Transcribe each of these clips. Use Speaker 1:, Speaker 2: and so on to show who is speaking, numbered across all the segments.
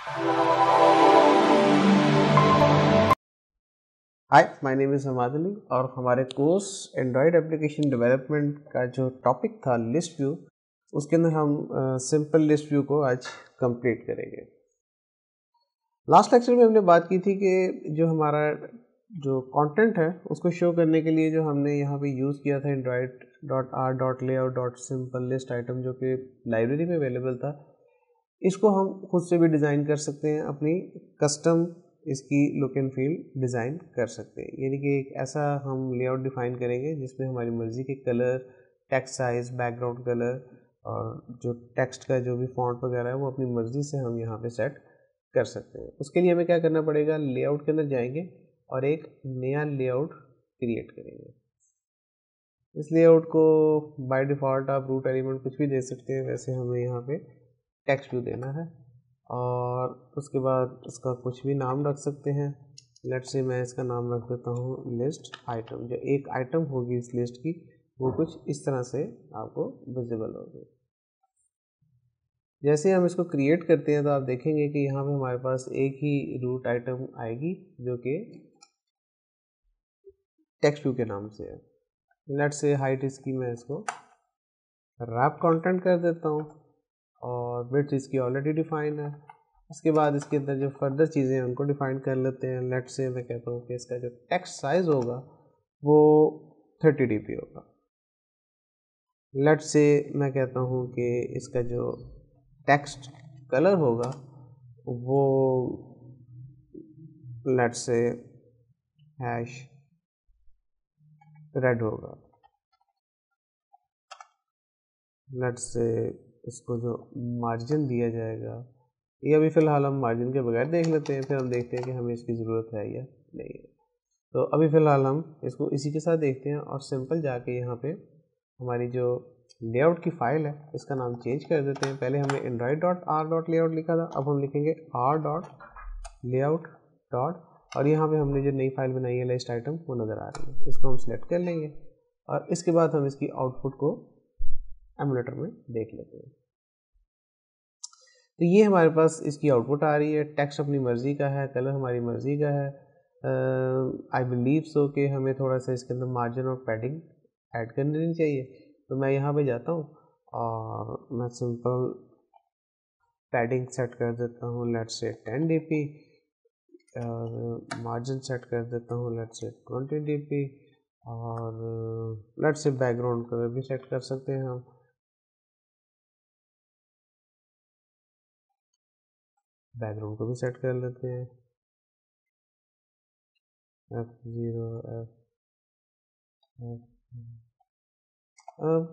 Speaker 1: Hi my name is Hamad Ali और हमारे course Android application development का जो टॉपिक था लिस्ट व्यू उसके अंदर हम सिंपल लिस्ट व्यू को आज कंप्लीट करेंगे। लास्ट लेक्चर में हमने बात की थी कि जो हमारा, जो कंटेंट है, उसको शो करने के लिए जो हमने यहाँ पे यूज़ किया था android dot R dot layout dot simple list item जो कि लाइब्रेरी में अवेलेबल था इसको हम खुद से भी डिज़ाइन कर सकते हैं, अपनी कस्टम इसकी लुक एंड फील डिज़ाइन कर सकते हैं। यानी कि एक ऐसा हम लेआउट डिफ़ाइन करेंगे जिसमें हमारी मर्ज़ी के colour text size background colour और जो टेक्स्ट का जो भी फॉन्ट वगैरह है, वो अपनी मर्ज़ी से हम यहाँ पे सेट कर सकते हैं। उसके लिए हमें क्या करना पड़ेगा? लेआउट के अंदर जाएँगे और एक नया लेआउट क्रिएट करेंगे। इस लेआउट को बाय डिफ़ॉल्ट आप रूट एलिमेंट कुछ भी दे सकते हैं, वैसे हमें यहाँ पे टेक्स्ट व्यू देना है। और उसके बाद उसका कुछ भी नाम रख सकते हैं। लेट से मैं इसका नाम रख देता हूँ लिस्ट आइटम जो एक आइटम होगी इस लिस्ट की, वो कुछ इस तरह से आपको विजिबल होगी। जैसे हम इसको क्रिएट करते हैं तो आप देखेंगे कि यहाँ पे हमारे पास एक ही रूट आइटम आएगी, जो कि टेक्स्ट व्यू के नाम से है। लेट से हाइट इसकी मैं इसको रैप कंटेंट कर देता हूँ। और विथ इसकी ऑलरेडी डिफाइन है। इसके बाद इसके अंदर जो फर्दर चीज़ें हैं, उनको डिफाइन कर लेते हैं। लेट से मैं कहता हूँ कि इसका जो टेक्स्ट साइज़ होगा, वो थर्टी डी होगा। लेट से मैं कहता हूँ कि इसका जो टेक्स्ट कलर होगा, वो लेट से हैश रेड होगा। लेट से इसको जो मार्जिन दिया जाएगा, ये अभी फ़िलहाल हम मार्जिन के बगैर देख लेते हैं, फिर हम देखते हैं कि हमें इसकी ज़रूरत है या नहीं है। तो अभी फ़िलहाल हम इसको इसी के साथ देखते हैं और सिंपल जाके यहाँ पे हमारी जो लेआउट की फ़ाइल है, इसका नाम चेंज कर देते हैं। पहले हमने android dot R dot layout लिखा था, अब हम लिखेंगे आर डॉट लेआउट डॉट और यहाँ पे हमने जो नई फ़ाइल बनाई है लिस्ट आइटम वो नज़र आ रही है। इसको हम सिलेक्ट कर लेंगे और इसके बाद हम इसकी आउटपुट को एमुलेटर में देख लेते हैं। तो ये हमारे पास इसकी आउटपुट आ रही है। टेक्स्ट अपनी मर्ज़ी का है कलर हमारी मर्ज़ी का है। आई बिलीव सो कि हमें थोड़ा सा इसके अंदर मार्जिन और पैडिंग ऐड करनी चाहिए। तो मैं यहाँ पे जाता हूँ और मैं सिंपल पैडिंग सेट कर देता हूँ let say ten D P और मार्जिन सेट कर देता हूँ let say twenty D P और लेट से बैकग्राउंड कलर भी सेट कर सकते हैं हम। बैकग्राउंड को भी सेट कर लेते हैं। एफ़ ज़ीरो एफ़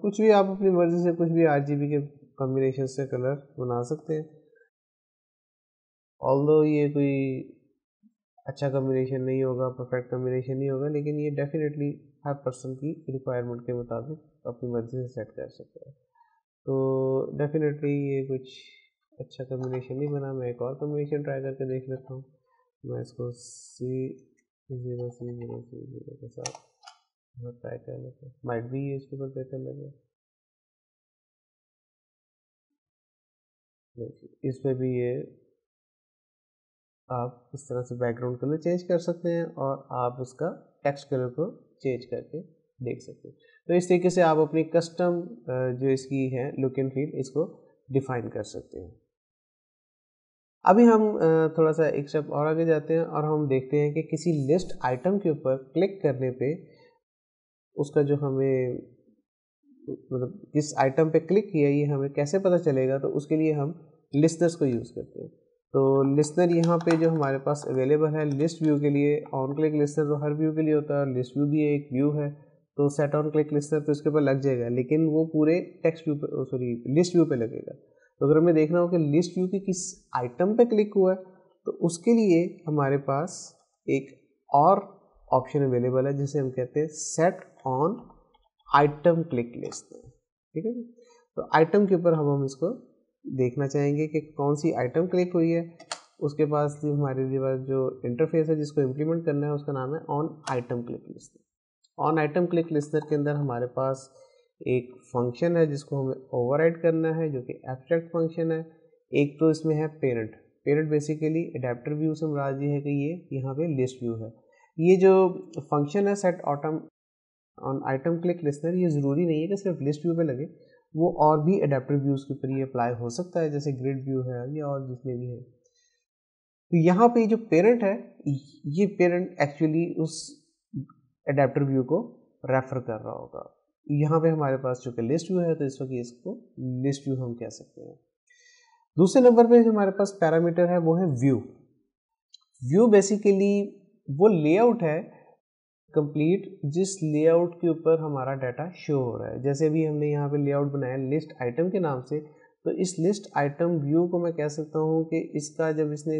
Speaker 1: कुछ भी आप अपनी मर्ज़ी से कुछ भी आर के कॉम्बिनेशन से कलर बना सकते हैं। ऑल ये कोई अच्छा कम्बिनेशन नहीं होगा परफेक्ट कम्बिनेशन नहीं होगा, लेकिन ये डेफिनेटली हर पर्सन की रिक्वायरमेंट के मुताबिक अपनी मर्ज़ी से सेट कर सकते हैं। तो डेफिनेटली ये कुछ अच्छा कम्बिनेशन नहीं बना, मैं एक और कम्बिनेशन ट्राई करके देख लेता हूँ। मैं इसको C zero C zero C zero के साथ ट्राई कर लेता हूँ। माइट भी ये इसके ऊपर बेहतर लगे इस पर भी ये आप इस तरह से बैकग्राउंड कलर चेंज कर सकते हैं और आप इसका टेक्स्ट कलर को चेंज करके देख सकते हैं। तो इस तरीके से आप अपनी कस्टम जो इसकी है लुक एंड फील इसको डिफाइन कर सकते हैं। अभी हम थोड़ा सा एक स्टेप और आगे जाते हैं और हम देखते हैं कि किसी लिस्ट आइटम के ऊपर क्लिक करने पे उसका जो हमें मतलब किस आइटम पे क्लिक किया ये हमें कैसे पता चलेगा तो उसके लिए हम लिस्टनर्स को यूज़ करते हैं। तो लिस्टनर यहाँ पे जो हमारे पास अवेलेबल है, लिस्ट व्यू के लिए ऑन क्लिक लिस्टनर तो हर व्यू के लिए होता है, लिस्ट व्यू भी एक व्यू है तो सेट ऑन क्लिक लिस्टनर तो इसके ऊपर लग जाएगा, लेकिन वो पूरे टेक्स्ट व्यू पर सॉरी, लिस्ट व्यू पे लगेगा। तो अगर हमें देखना हो कि लिस्ट व्यू की किस आइटम पे क्लिक हुआ है तो उसके लिए हमारे पास एक और ऑप्शन अवेलेबल है, जिसे हम कहते हैं set on item click list ठीक है तो आइटम के ऊपर हम हम इसको देखना चाहेंगे कि कौन सी आइटम क्लिक हुई है। उसके पास हमारे पास जो इंटरफेस है, जिसको इम्प्लीमेंट करना है, उसका नाम है on item click listener on item click listener के अंदर हमारे पास एक फ़ंक्शन है जिसको हमें ओवरराइड करना है, जो कि एब्स्ट्रैक्ट फ़ंक्शन है। एक तो इसमें है parent parent basically adapter view से मुराद ये है कि ये यहाँ पे लिस्ट व्यू है। ये जो फ़ंक्शन है set autumn on item click listener ये ज़रूरी नहीं है कि सिर्फ़ लिस्ट व्यू पे लगे। वो और भी एडेप्टिव व्यूज़ के ऊपर ये अप्लाई हो सकता है, जैसे ग्रिड व्यू है, या और जिसमें भी है। तो यहाँ पे जो पेरेंट है, ये पेरेंट एक्चुअली उस एडेप्टर व्यू को रेफर कर रहा होगा। यहाँ पे हमारे पास चूँकि लिस्ट व्यू है तो इस वक्त इसको लिस्ट व्यू हम कह सकते हैं। दूसरे नंबर पे हमारे पास पैरामीटर है, वो है व्यू व्यू बेसिकली वो लेआउट है कंप्लीट जिस लेआउट के ऊपर हमारा डाटा शो हो रहा है। जैसे अभी हमने यहाँ पे लेआउट बनाया लिस्ट आइटम के नाम से तो इस लिस्ट आइटम व्यू को मैं कह सकता हूँ कि इसका जब इसने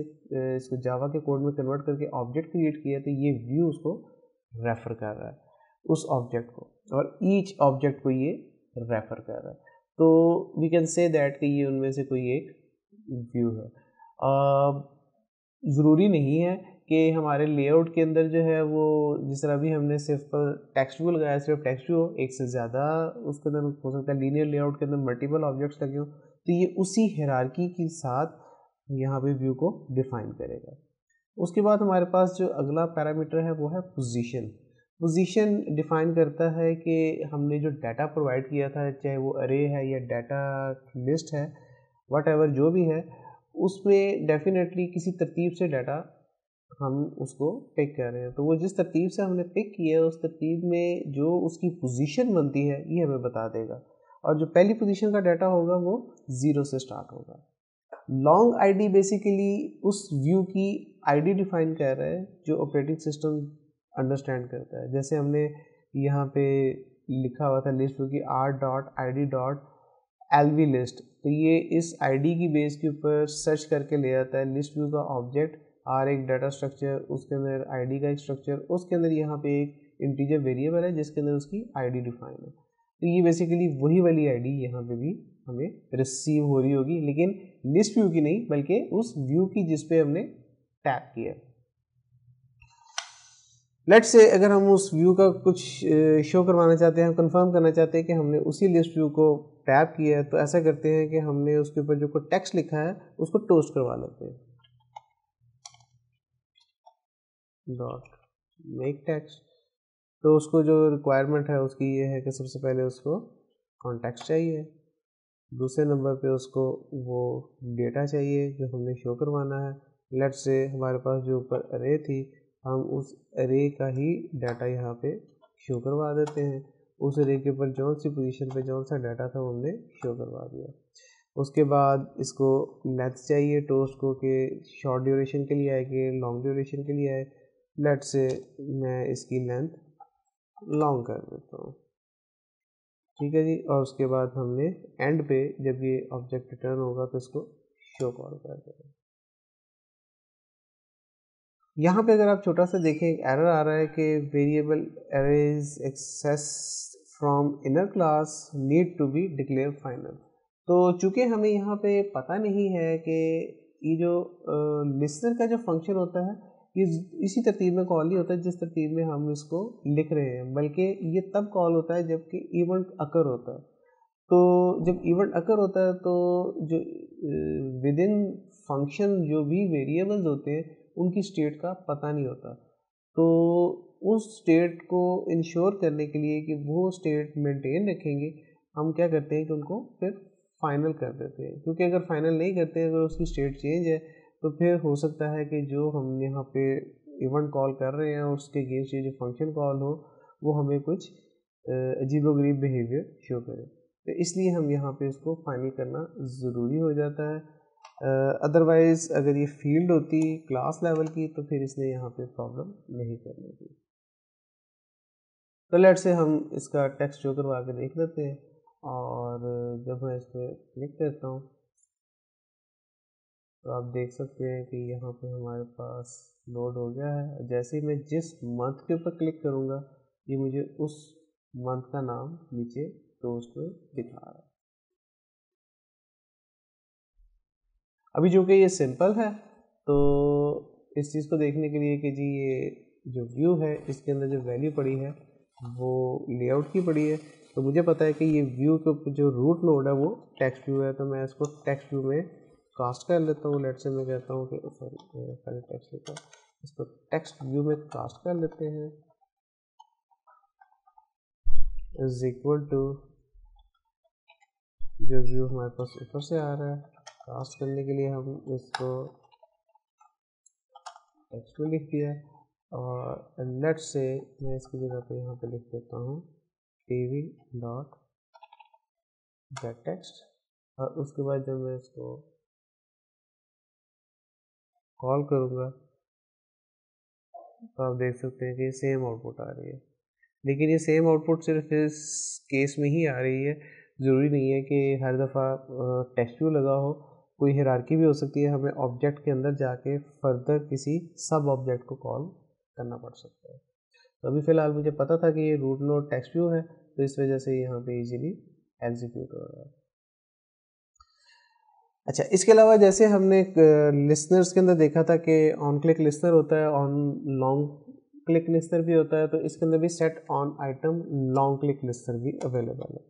Speaker 1: इसको जावा के कोड में कन्वर्ट करके ऑब्जेक्ट क्रिएट किया तो ये व्यू उसको रेफर कर रहा है। उस ऑब्जेक्ट को। और ईच ऑब्जेक्ट को ये रेफर कर रहा है। तो वी कैन से दैट कि ये उनमें से कोई एक व्यू है। ज़रूरी नहीं है कि हमारे लेआउट के अंदर जो है वो जिस तरह भी हमने सिर्फ़ टेक्स्ट व्यू लगाया, सिर्फ़ टेक्स्ट व्यू एक से ज़्यादा उसके अंदर हो सकता है लीनियर लेआउट के अंदर मल्टीपल ऑब्जेक्ट्स लगे हो। तो ये उसी हिरारकी के साथ यहाँ पे व्यू को डिफाइन करेगा। उसके बाद हमारे पास जो अगला पैरामीटर है वो है पोजीशन पोजीशन डिफाइन करता है कि हमने जो डाटा प्रोवाइड किया था, चाहे वो अरे है या डाटा लिस्ट है वट एवर जो भी है, उसमें डेफिनेटली किसी तरतीब से डाटा हम उसको पिक कर रहे हैं। तो वो जिस तरतीब से हमने पिक किया है, उस तरतीब में जो उसकी पोजीशन बनती है, ये हमें बता देगा। और जो पहली पोजीशन का डाटा होगा, वो ज़ीरो से स्टार्ट होगा। लॉन्ग आईडी बेसिकली उस व्यू की आईडी डिफाइन कर रहा है, जो ऑपरेटिंग सिस्टम अंडरस्टैंड करता है। जैसे हमने यहाँ पे लिखा हुआ था लिस्ट व्यू की R dot I D dot L V list तो ये इस आई डी की बेस के ऊपर सर्च करके ले आता है। लिस्ट व्यू का ऑब्जेक्ट आर एक डाटा स्ट्रक्चर उसके अंदर आई डी का एक स्ट्रक्चर उसके अंदर यहाँ पे एक इंटीजर वेरिएबल है जिसके अंदर उसकी आई डी डिफाइन है। तो ये बेसिकली वही वाली आई डी यहाँ पे भी हमें रिसीव हो रही होगी। लेकिन लिस्ट व्यू की नहीं, बल्कि उस व्यू की जिसपे हमने टैप किया लेट से अगर हम उस व्यू का कुछ शो करवाना चाहते हैं कंफर्म करना चाहते हैं कि हमने उसी लिस्ट व्यू को टैप किया है तो ऐसा करते हैं कि हमने उसके ऊपर जो कोई टेक्स्ट लिखा है, उसको टोस्ट करवा लेते हैं। डॉट मेक टेक्स्ट तो उसको जो रिक्वायरमेंट है, उसकी ये है कि सबसे पहले उसको कॉन्टेक्स्ट चाहिए। दूसरे नंबर पे उसको वो डेटा चाहिए जो हमने शो करवाना है। लेट से हमारे पास जो ऊपर अरे थी हम उस अरे का ही डाटा यहाँ पे शो करवा देते हैं। उस अरे के ऊपर जौन सी पोजीशन पे जौन सा डाटा था वो हमने शो करवा दिया। उसके बाद इसको लेंथ चाहिए टोस्ट को कि शॉर्ट ड्यूरेशन के लिए आए कि लॉन्ग ड्यूरेशन के लिए आए। लेट से मैं इसकी लेंथ लॉन्ग कर देता हूँ। ठीक है जी? और उसके बाद हमने एंड पे जब ये ऑब्जेक्ट रिटर्न होगा तो इसको शो कॉल कर देंगे। यहाँ पे अगर आप छोटा सा देखें एरर आ रहा है कि variable arrays access from inner class need to be declare final तो चूँकि हमें यहाँ पे पता नहीं है कि ये जो लिसनर का जो फ़ंक्शन होता है, ये इसी तरतीब में कॉल नहीं होता है जिस तरतीब में हम इसको लिख रहे हैं, बल्कि ये तब कॉल होता है जबकि इवेंट अकर होता है। तो जब इवेंट अकर होता है तो जो विद इन फ़ंक्शन जो भी वेरिएबल्स होते हैं उनकी स्टेट का पता नहीं होता। तो उस स्टेट को इंश्योर करने के लिए कि वो स्टेट मेंटेन रखेंगे, हम क्या करते हैं कि उनको फिर फाइनल कर देते हैं। क्योंकि अगर फाइनल नहीं करते, अगर उसकी स्टेट चेंज है तो फिर हो सकता है कि जो हम यहाँ पे इवेंट कॉल कर रहे हैं, उसके अगेंस्ट ये जो फ़ंक्शन कॉल हो, वो हमें कुछ अजीबोगरीब बिहेवियर शो करे। तो इसलिए हम यहाँ पे इसको फाइनल करना ज़रूरी हो जाता है। अदरवाइज़ अगर ये फ़ील्ड होती क्लास लेवल की तो फिर इसने यहाँ पे प्रॉब्लम नहीं करनी थी तो लेट से हम इसका टेक्स्ट शो करवा के देख लेते हैं, और जब मैं इस पर क्लिक करता हूँ तो आप देख सकते हैं कि यहाँ पे हमारे पास लोड हो गया है। जैसे ही मैं जिस मंथ के ऊपर क्लिक करूँगा, ये मुझे उस मंथ का नाम नीचे टोस्ट में दिखा रहा है। अभी जो कि ये सिंपल है तो इस चीज़ को देखने के लिए कि जी ये जो व्यू है, इसके अंदर जो वैल्यू पड़ी है, वो लेआउट की पड़ी है। तो मुझे पता है कि ये व्यू के जो रूट नोड है, वो टेक्स्ट व्यू है तो मैं इसको टेक्स्ट व्यू में कास्ट कर लेता हूँ। लेट से मैं कहता हूँ कि सॉरी पहले टेक्स्ट लिखा इसको टेक्स्ट व्यू में कास्ट कर लेते हैं। इज़ इक्वल टू जो व्यू हमारे पास ऊपर से आ रहा है। कास्ट करने के लिए हम इसको टेक्स्ट में लिख दिया और लेट से मैं इसकी जगह पे यहाँ पे लिख देता हूँ T V dot get text और उसके बाद जब मैं इसको कॉल करूँगा तो आप देख सकते हैं कि सेम आउटपुट आ रही है। लेकिन ये सेम आउटपुट सिर्फ़ इस केस में ही आ रही है। ज़रूरी नहीं है कि हर दफ़ा टेक्स्ट व्यू लगा हो। कोई हिरारकी भी हो सकती है, हमें ऑब्जेक्ट के अंदर जाके फर्दर किसी सब ऑब्जेक्ट को कॉल करना पड़ सकता है। तो अभी फ़िलहाल मुझे पता था कि ये रूट नोड टेक्स्ट व्यू है तो इस वजह से यहाँ पे इजीली एग्जीक्यूट हो रहा है। अच्छा इसके अलावा जैसे हमने लिसनर्स के अंदर देखा था कि ऑन क्लिक लिसनर होता है ऑन लॉन्ग क्लिक लिस्टर भी होता है तो इसके अंदर भी set on item long click listener भी अवेलेबल है।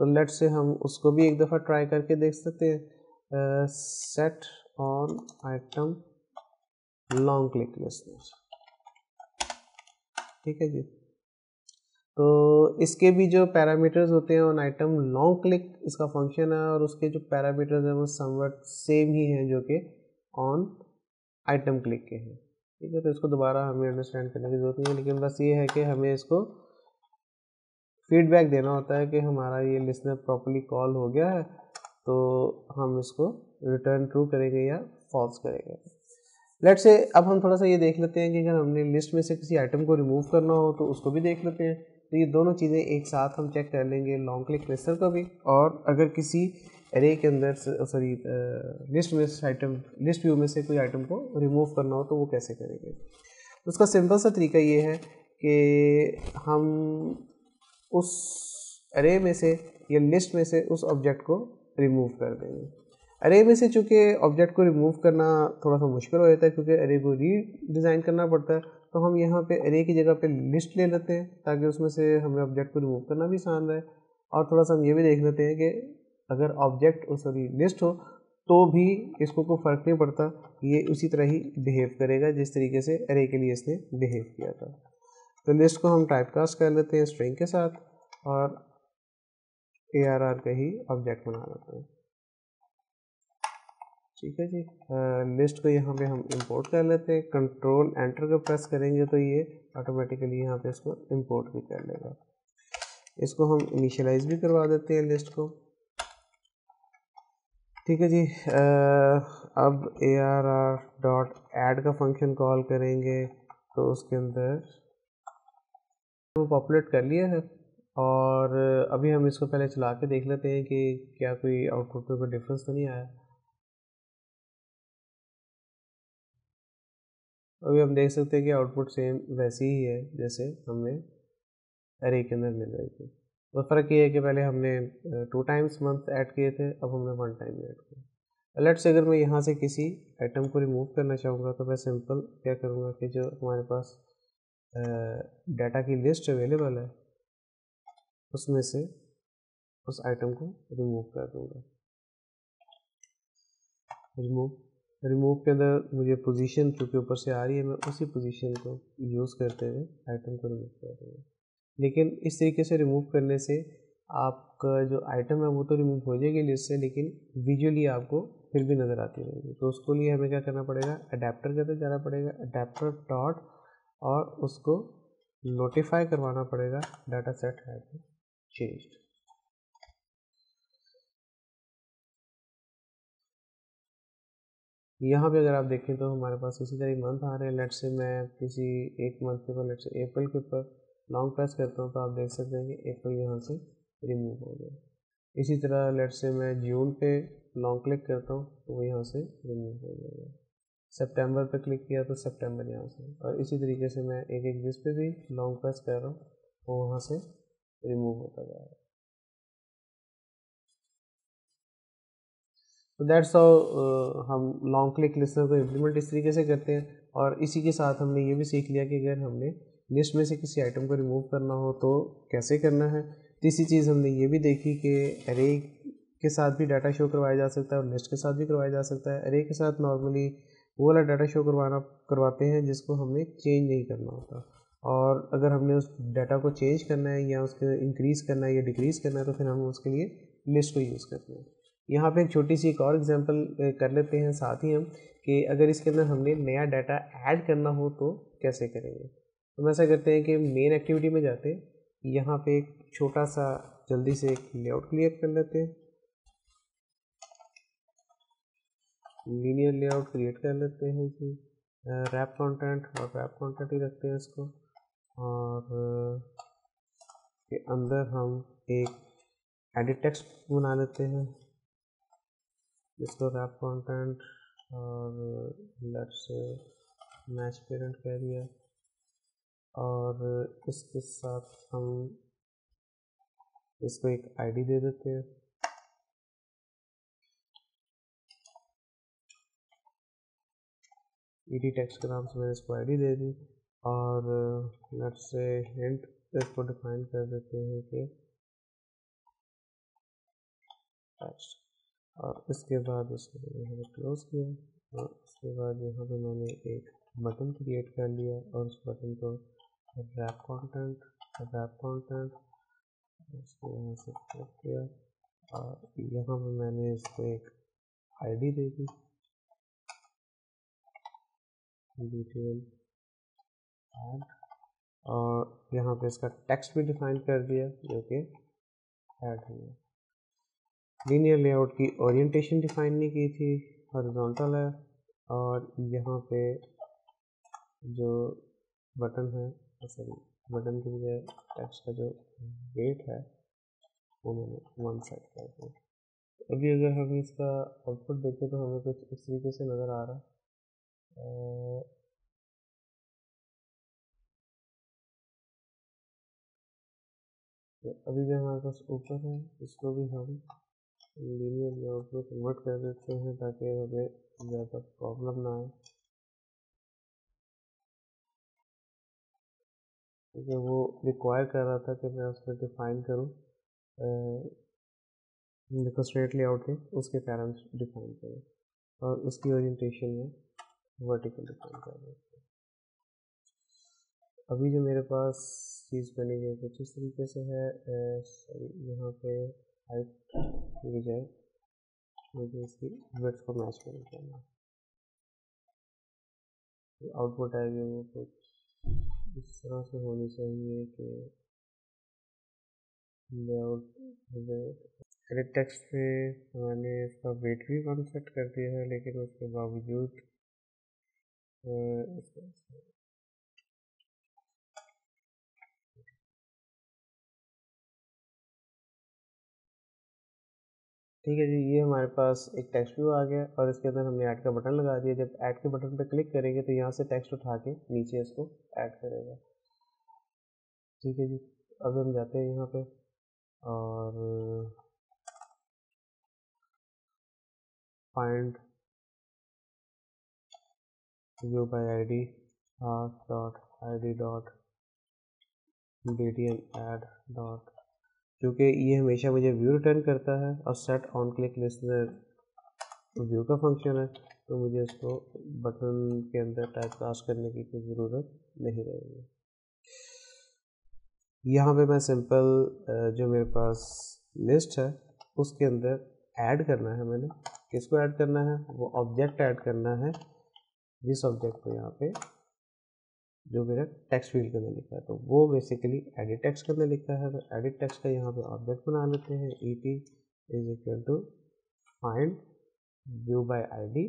Speaker 1: तो लेट से हम उसको भी एक दफ़ा ट्राई करके देख सकते हैं। Set on item long click listener ठीक है जी। तो इसके भी जो पैरामीटर्स होते हैं ऑन आइटम लॉन्ग क्लिक इसका फ़ंक्शन है और उसके जो पैरामीटर्स हैं वो समवट सेम ही हैं जो कि ऑन आइटम क्लिक के हैं। ठीक है तो इसको दोबारा हमें अंडरस्टैंड करने की ज़रूरत नहीं है, लेकिन बस ये है कि हमें इसको फीडबैक देना होता है कि हमारा ये लिसनर प्रॉपरली कॉल हो गया है। तो हम इसको रिटर्न ट्रू करेंगे या फॉल्स करेंगे। लेट से अब हम थोड़ा सा ये देख लेते हैं कि अगर हमने लिस्ट में से किसी आइटम को रिमूव करना हो तो उसको भी देख लेते हैं। तो ये दोनों चीज़ें एक साथ हम चेक कर लेंगे लॉन्ग क्लिक लिस्टर का भी। और अगर किसी एरे के अंदर सॉरी लिस्ट में आइटम लिस्ट व्यू में से कोई आइटम को रिमूव करना हो तो वो कैसे करेंगे? उसका सिंपल सा तरीका ये है कि हम उस एरे में से या लिस्ट में से उस ऑब्जेक्ट को रिमूव कर देंगे। अरे में से चूँकि ऑब्जेक्ट को रिमूव करना थोड़ा सा मुश्किल हो जाता है क्योंकि अरे को री डिज़ाइन करना पड़ता है तो हम यहाँ पे अरे की जगह पे लिस्ट ले लेते हैं ताकि उसमें से हमें ऑब्जेक्ट को रिमूव करना भी आसान रहे। और थोड़ा सा हम ये भी देख लेते हैं कि अगर ऑब्जेक्ट सॉरी लिस्ट हो तो भी इसको कोई फ़र्क नहीं पड़ता। ये उसी तरह ही बिहेव करेगा जिस तरीके से अरे के लिए इसने बिहेव किया था। तो लिस्ट को हम टाइप कास्ट कर लेते हैं स्ट्रिंग के साथ और ए आर आर का ही ऑब्जेक्ट बना लेते हैं ठीक है जी। लिस्ट को यहाँ पे हम इंपोर्ट कर लेते हैं। कंट्रोल एंटर का प्रेस करेंगे तो ये ऑटोमेटिकली यहाँ पे इसको इंपोर्ट भी कर लेगा। इसको हम इनिशियलाइज भी करवा देते हैं लिस्ट को। ठीक है जी। आ, अब A R R dot add का फ़ंक्शन कॉल करेंगे तो उसके अंदर वो पॉपुलेट कर लिया है। और अभी हम इसको पहले चला के देख लेते हैं कि क्या कोई आउटपुट में कोई डिफरेंस तो नहीं आया। अभी हम देख सकते हैं कि आउटपुट सेम वैसी ही है जैसे हमें अरे के अंदर मिल रही थी। बस फ़र्क ये है कि पहले हमने टू टाइम्स मंथ ऐड किए थे, अब हमने वन टाइम ऐड किया। लेट से अगर मैं यहाँ से किसी आइटम को रिमूव करना चाहूँगा तो मैं सिंपल क्या करूँगा कि जो हमारे पास डाटा की लिस्ट अवेलेबल है उसमें से उस आइटम को रिमूव कर दूँगा। रिमूव रिमूव के अंदर मुझे पोजीशन चूँकि ऊपर से आ रही है, मैं उसी पोजीशन को यूज़ करते हुए आइटम को रिमूव कर दूँगा। लेकिन इस तरीके से रिमूव करने से आपका जो आइटम है वो तो रिमूव हो जाएगी लिस्ट से, लेकिन विजुअली आपको फिर भी नज़र आती रहेगी। तो उसको लिए हमें क्या करना पड़ेगा? अडेप्टर के अंदर जाना पड़ेगा। अडेप्टर डॉट और उसको नोटिफाई करवाना पड़ेगा डाटा सेट है चेंज यहाँ पे अगर आप देखें तो हमारे पास इसी तरह मंथ आ रहे हैं। लेट से मैं किसी एक मंथ के ऊपर लेट से अप्रैल के ऊपर लॉन्ग प्रेस करता हूँ तो आप देख सकते हैं कि अप्रैल यहाँ से रिमूव हो गया। इसी तरह लेट से मैं जून पे लॉन्ग क्लिक करता हूँ तो वो यहाँ से रिमूव हो जाएगा सितंबर पे क्लिक किया तो सितंबर यहाँ से। और इसी तरीके से मैं एक एक जिस पे भी लॉन्ग प्रेस कर रहा हूँ, वो वहाँ से रिमूव होता जा रहा है। तो दैट्स हाउ हम लॉन्ग क्लिक लिस्टर को इम्प्लीमेंट इस तरीके से करते हैं और इसी के साथ हमने ये भी सीख लिया कि अगर हमने लिस्ट में से किसी आइटम को रिमूव करना हो तो कैसे करना है। तीसरी चीज़ हमने ये भी देखी कि अरे के साथ भी डाटा शो करवाया जा सकता है और लिस्ट के साथ भी करवाया जा सकता है। अरे के साथ नॉर्मली वो वाला डाटा शो करवाना, करवाते हैं जिसको हमें चेंज नहीं करना होता। और अगर हमने उस डाटा को चेंज करना है या उसके इंक्रीज़ करना है या डिक्रीज़ करना है तो फिर हम उसके लिए लिस्ट को यूज़ करते हैं। यहाँ पे एक छोटी सी एक और एग्जांपल कर लेते हैं साथ ही हम कि अगर इसके अंदर हमने नया डाटा ऐड करना हो तो कैसे करेंगे? तो हम ऐसा करते हैं कि मेन एक्टिविटी में जाते हैं, यहाँ पे एक छोटा सा जल्दी से एक लेआउट क्लियर कर लेते हैं। लीनियर लेआउट क्रिएट कर लेते हैं जी रैप कंटेंट और रैप कंटेंट ही रखते हैं इसको। और के अंदर हम एक एडिट टेक्स्ट बना लेते हैं इसको रैप कंटेंट और लेट्स मैच पेरेंट कह दिया। और इसके साथ हम इसको एक आईडी दे देते हैं। ई डी टेक्स्ट के नाम से मैंने इसको आईडी दे दी। और लेट्स से हिंट इसको डिफाइन कर देते हैं कि और इसके बाद उसको पे क्लोज किया और उसके बाद यहाँ पे मैंने एक बटन क्रिएट कर लिया और उस बटन को रैप कंटेंट रैप कंटेंट इसको यहाँ से क्लिक किया और यहाँ पे मैंने इसको एक आईडी दे दी। डिटेल ऐड और यहाँ पे इसका टेक्स्ट भी डिफाइन कर दिया, जो कि ऐड हुआ। लीनियर लेआउट की ओरिएंटेशन डिफाइन नहीं की थी हॉरिजॉन्टल है। और यहाँ पे जो बटन है सॉरी बटन की बजाय टेक्स्ट का जो वेट है वो मैंने वन सेट कर दिया। अभी अगर हम इसका आउटपुट देखें तो हमें कुछ इस तरीके से नज़र आ रहा है। तो अभी जो हमारे पास ऊपर है, इसको भी हम लीनियर लेआउट में कन्वर्ट कर देते हैं ताकि हमें ज़्यादा प्रॉब्लम ना आए। क्योंकि वो रिक्वायर कर रहा था कि मैं उसमें डिफाइन करूँ देखो स्ट्रेट लेआउट में उसके पैरेंट्स डिफाइन करें और उसकी ओरिएंटेशन में वर्टिकल डिफाइन कर देते हैं। अभी जो मेरे पास चीज़ बनी है कुछ इस तरीके से है सॉरी, यहाँ पे हाइट की जाए, मुझे इसकी वेट्स को मैच करना करना आउटपुट आएगी वो कुछ इस तरह से होनी चाहिए कि लेआउट टेक्स्ट पे मैंने इसका वेट भी कम सेट कर दिया है, लेकिन उसके बावजूद ठीक है जी, ये हमारे पास एक टेक्स्ट व्यू आ गया और इसके अंदर हमने ऐड का बटन लगा दिया। जब ऐड के बटन पर क्लिक करेंगे तो यहाँ से टेक्स्ट उठा के नीचे इसको ऐड करेगा। ठीक है जी, अब हम जाते हैं यहाँ पे और find view by ID dot I D dot D T M ed dot क्योंकि ये हमेशा मुझे व्यू रिटर्न करता है और set on click listener view का फ़ंक्शन है तो मुझे इसको बटन के अंदर टाइप कास्ट करने की कोई ज़रूरत नहीं रहेगी। यहाँ पे मैं सिंपल जो मेरे पास लिस्ट है, उसके अंदर ऐड करना है मैंने। किसको ऐड करना है? वो ऑब्जेक्ट ऐड करना है। जिस ऑब्जेक्ट को यहाँ पे जो मेरा टेक्स्ट फ़ील्ड के अंदर लिखा है तो वो बेसिकली एडिट टेक्स्ट के अंदर लिखा है। तो एडिट टेक्स्ट का यहाँ पे ऑब्जेक्ट बना लेते हैं। E T is equal to find view by I D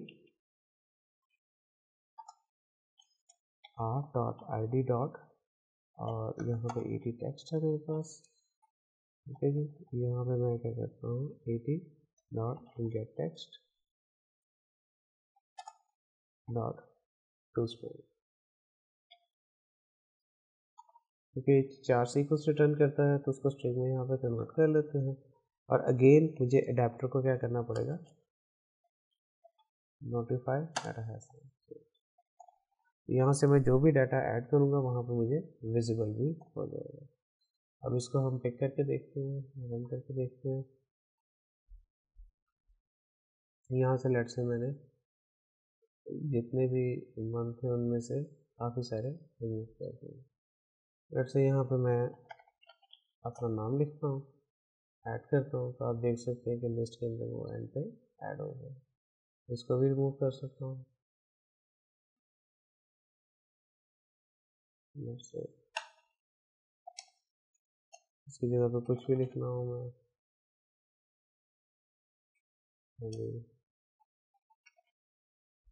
Speaker 1: R dot I D dot और यहाँ पे ई टी टेक्स्ट है मेरे पास। ठीक है जी? यहाँ पे मैं क्या करता हूँ? E T dot get text dot to string क्योंकि चार सीक्वेंस रिटर्न करता है तो उसको स्ट्रिंग में यहाँ पे कन्वर्ट कर लेते हैं। और अगेन मुझे अडेप्टर को क्या करना पड़ेगा? नोटिफाई यहाँ से मैं जो भी डाटा ऐड करूँगा, वहाँ पे मुझे विजिबल भी हो जाएगा। अब इसको हम पिक करके देखते हैं रन करके देखते हैं। यहाँ से लेट से मैंने जितने भी मंथ हैं उनमें से काफ़ी सारे रिमूव कर दिए। लेट से यहाँ पे मैं अपना नाम लिखता हूँ ऐड करता हूँ तो आप देख सकते हैं कि लिस्ट के अंदर वो एंड पे ऐड हो गया। इसको भी रिमूव कर सकता हूँ। इसकी जगह पे कुछ भी लिखना हो मैं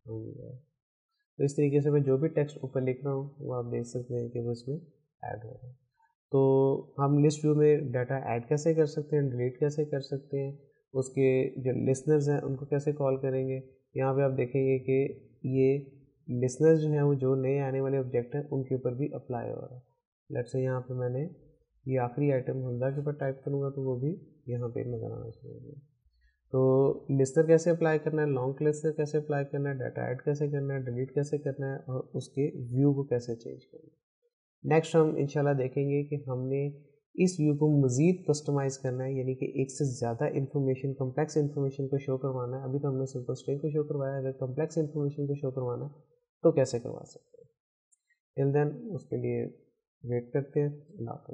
Speaker 1: तो इस तरीके से मैं जो भी टेक्स्ट ऊपर लिख रहा हूँ, वो आप देख सकते हैं कि वो इसमें ऐड हो रहा है। तो हम लिस्ट व्यू में डाटा ऐड कैसे कर सकते हैं डिलीट कैसे कर सकते हैं, उसके जो लिसनर्स हैं, उनको कैसे कॉल करेंगे? यहाँ पे आप देखेंगे कि ये लिसनर्स जो हैं, वो जो नए आने वाले ऑब्जेक्ट हैं, उनके ऊपर भी अप्लाई हो रहा है। लेट से यहाँ पे मैंने ये आखिरी आइटम हमदा के ऊपर टाइप करूँगा तो वो भी यहाँ पे नज़र आना चाहिए तो लिस्टर कैसे अप्लाई करना है लॉन्ग लिस्टर कैसे अप्लाई करना है डाटा ऐड कैसे करना है डिलीट कैसे करना है, और उसके व्यू को कैसे चेंज करना है। नेक्स्ट हम इंशाल्लाह देखेंगे कि हमने इस व्यू को मज़ीद कस्टमाइज़ करना है, यानी कि एक से ज़्यादा इन्फॉर्मेशन कम्प्लेक्स इन्फॉर्मेशन को शो करवाना है। अभी तो हमने सिंपल स्ट्रिंग को शो करवाया, अगर कम्प्लेक्स इन्फॉर्मेशन को शो करवाना है तो कैसे करवा सकते हैं? टिल देन उसके लिए वेट करते हैं। अल्लाह हाफ़